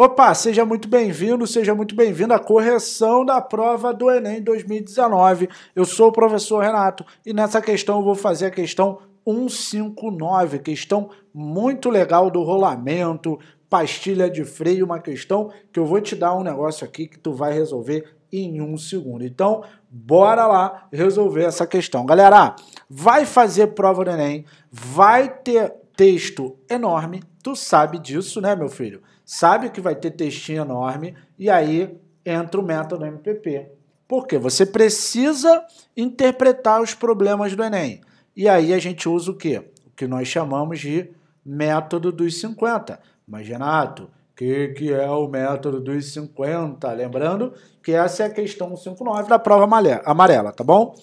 Opa, seja muito bem-vindo, seja muito bem-vindo à correção da prova do Enem 2019. Eu sou o professor Renato e nessa questão eu vou fazer a questão 159, questão muito legal do rolamento, pastilha de freio, uma questão que eu vou te dar um negócio aqui que tu vai resolver em um segundo. Então, bora lá resolver essa questão. Galera, vai fazer prova do Enem, vai ter texto enorme, tu sabe disso, né, meu filho? Sabe que vai ter textinho enorme e aí entra o método MPP. Porque você precisa interpretar os problemas do Enem. E aí a gente usa o quê? O que nós chamamos de método dos 50. Mas, Renato, o que, que é o método dos 50? Lembrando que essa é a questão 59 da prova amarela, tá bom?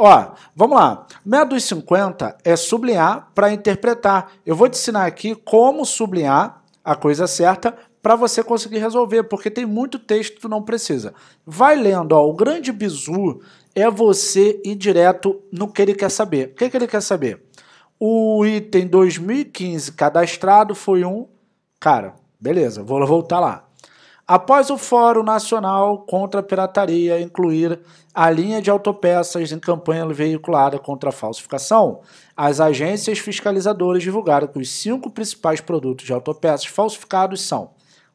Ó, vamos lá. Método dos 50 é sublinhar para interpretar. Eu vou te ensinar aqui como sublinhar a coisa certa para você conseguir resolver, porque tem muito texto que não precisa. Vai lendo, ó, o grande bizu é você ir direto no que ele quer saber. O que, que ele quer saber? O item 2015 cadastrado foi um Cara, beleza, vou voltar lá. Após o Fórum Nacional contra a Pirataria incluir a linha de autopeças em campanha veiculada contra a falsificação, as agências fiscalizadoras divulgaram que os cinco principais produtos de autopeças falsificados são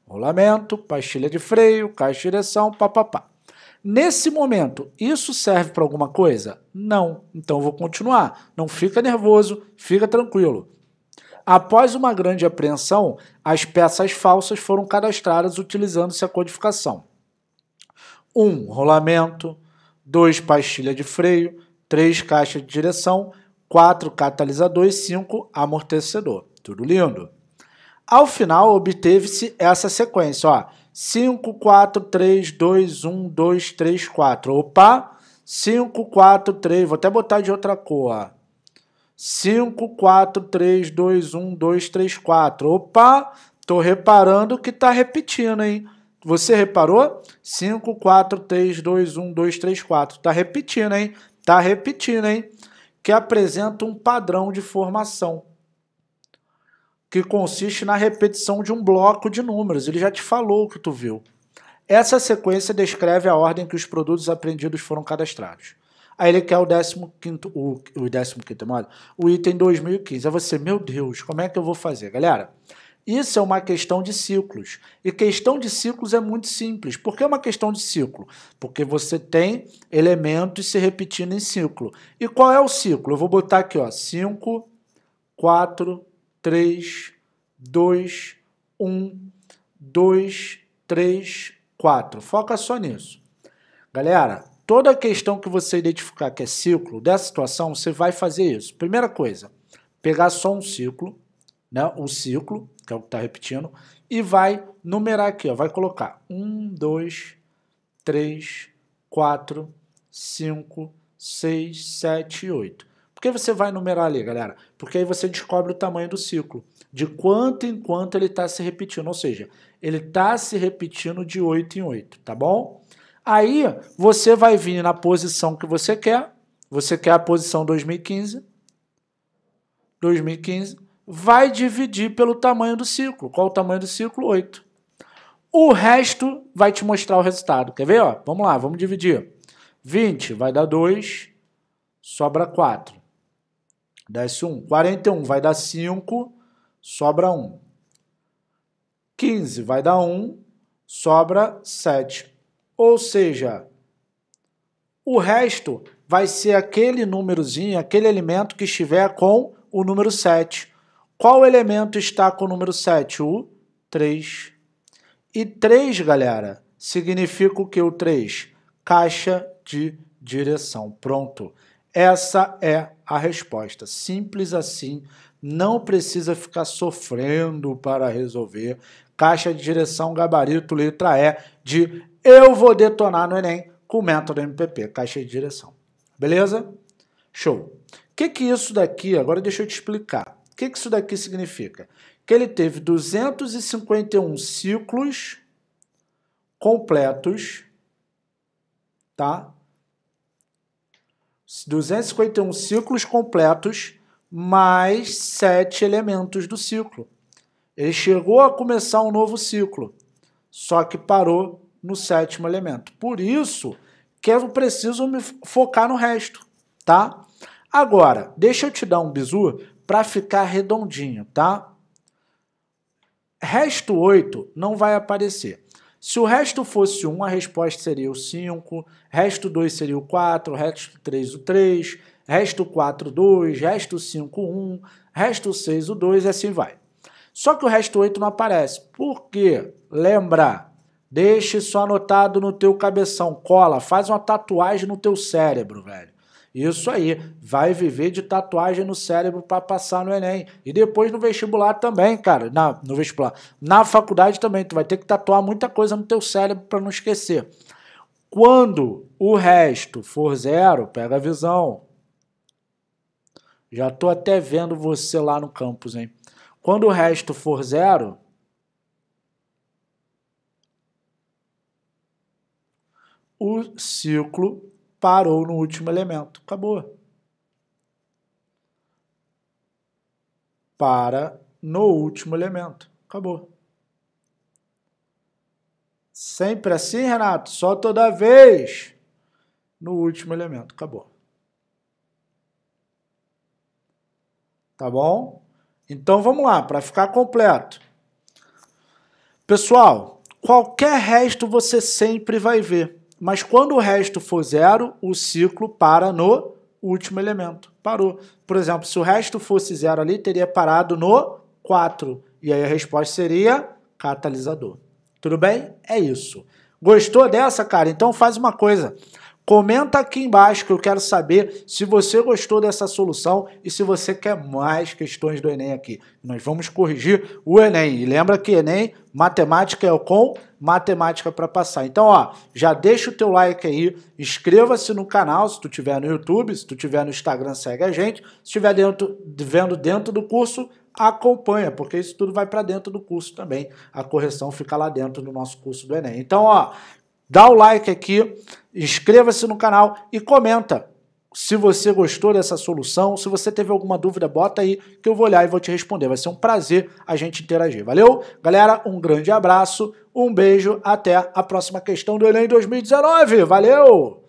rolamento, pastilha de freio, caixa de direção, papapá. Nesse momento, isso serve para alguma coisa? Não. Então vou continuar. Não fica nervoso, fica tranquilo. Após uma grande apreensão, as peças falsas foram cadastradas utilizando-se a codificação. 1. Um, rolamento. 2. Pastilha de freio. 3. Caixa de direção. 4. Catalisador. E 5. Amortecedor. Tudo lindo. Ao final, obteve-se essa sequência. Ó, 5, 4, 3, 2, 1, 2, 3, 4. Opa! 5, 4, 3. Vou até botar de outra cor. 5, 4, 3, 2, 1, 2, 3, 4. Opa, tô reparando que tá repetindo, hein? Você reparou? 5, 4, 3, 2, 1, 2, 3, 4. Tá repetindo, hein? Tá repetindo, hein? Que apresenta um padrão de formação que consiste na repetição de um bloco de números. Ele já te falou o que tu viu. Essa sequência descreve a ordem que os produtos aprendidos foram cadastrados. Aí ele quer o 15, o, o 15 modo, o item 2015. Aí você, meu Deus, como é que eu vou fazer? Galera, isso é uma questão de ciclos. E questão de ciclos é muito simples. Por que é uma questão de ciclo? Porque você tem elementos se repetindo em ciclo. E qual é o ciclo? Eu vou botar aqui, ó, 5, 4, 3, 2, 1, 2, 3, 4. Foca só nisso. Galera, Toda questão que você identificar que é ciclo dessa situação, você vai fazer isso. Primeira coisa, pegar só um ciclo, né? um ciclo, que é o que está repetindo, e vai numerar aqui, ó, vai colocar 1, 2, 3, 4, 5, 6, 7 e 8. Por que você vai numerar ali, galera? Porque aí você descobre o tamanho do ciclo, de quanto em quanto ele está se repetindo, ou seja, ele está se repetindo de 8 em 8, tá bom? Aí você vai vir na posição que você quer. Você quer a posição 2015. 2015. Vai dividir pelo tamanho do ciclo. Qual o tamanho do ciclo? 8. O resto vai te mostrar o resultado. Quer ver? Ó, vamos lá, vamos dividir. 20 vai dar 2, sobra 4. Desce 1. 41 vai dar 5, sobra 1. 15 vai dar 1, sobra 7. Ou seja, o resto vai ser aquele númerozinho, aquele elemento que estiver com o número 7. Qual elemento está com o número 7? O 3. E 3, galera, significa o que o 3? Caixa de direção. Pronto. Essa é a resposta. Simples assim. Não precisa ficar sofrendo para resolver. Caixa de direção, gabarito, letra E de eu vou detonar no Enem com o método MPP, caixa de direção. Beleza? Show. O que, que isso daqui, agora deixa eu te explicar. O que, que isso daqui significa? Que ele teve 251 ciclos completos, tá? 251 ciclos completos mais sete elementos do ciclo. Ele chegou a começar um novo ciclo. só que parou no sétimo elemento. Por isso que eu preciso me focar no resto, tá? Agora, deixa eu te dar um bizu para ficar redondinho, tá? Resto 8 não vai aparecer. Se o resto fosse 1, a resposta seria o 5, resto 2 seria o 4, resto 3 o 3, resto 4 o 2, resto 5 o 1, resto 6 o 2 e assim vai. Só que o resto 8 não aparece. Por quê? Lembra, deixe isso anotado no teu cabeção, cola, faz uma tatuagem no teu cérebro, velho. Isso aí, vai viver de tatuagem no cérebro para passar no Enem. E depois no vestibular também, cara. Na, no vestibular. Na faculdade também, tu vai ter que tatuar muita coisa no teu cérebro para não esquecer. Quando o resto for zero, pega a visão. Já tô até vendo você lá no campus, hein? Quando o resto for zero, o ciclo parou no último elemento. Acabou. Para no último elemento. Acabou. Sempre assim, Renato? Só toda vez no último elemento. Acabou. Tá bom? Então vamos lá, para ficar completo. Pessoal, qualquer resto você sempre vai ver. Mas quando o resto for zero, o ciclo para no último elemento. Parou. Por exemplo, se o resto fosse zero ali, teria parado no 4. E aí a resposta seria catalisador. Tudo bem? É isso. Gostou dessa, cara? Então faz uma coisa. Comenta aqui embaixo que eu quero saber se você gostou dessa solução e se você quer mais questões do Enem aqui. Nós vamos corrigir o Enem. E lembra que Enem, matemática é o com, matemática para passar. Então, ó, já deixa o teu like aí, inscreva-se no canal se tu tiver no YouTube, se tu tiver no Instagram, segue a gente. Se estiver dentro, vendo dentro do curso, acompanha, porque isso tudo vai para dentro do curso também. A correção fica lá dentro do nosso curso do Enem. Então, ó, dá o like aqui, inscreva-se no canal e comenta se você gostou dessa solução, se você teve alguma dúvida, bota aí que eu vou olhar e vou te responder. Vai ser um prazer a gente interagir. Valeu? Galera, um grande abraço, um beijo, até a próxima questão do Enem 2019. Valeu!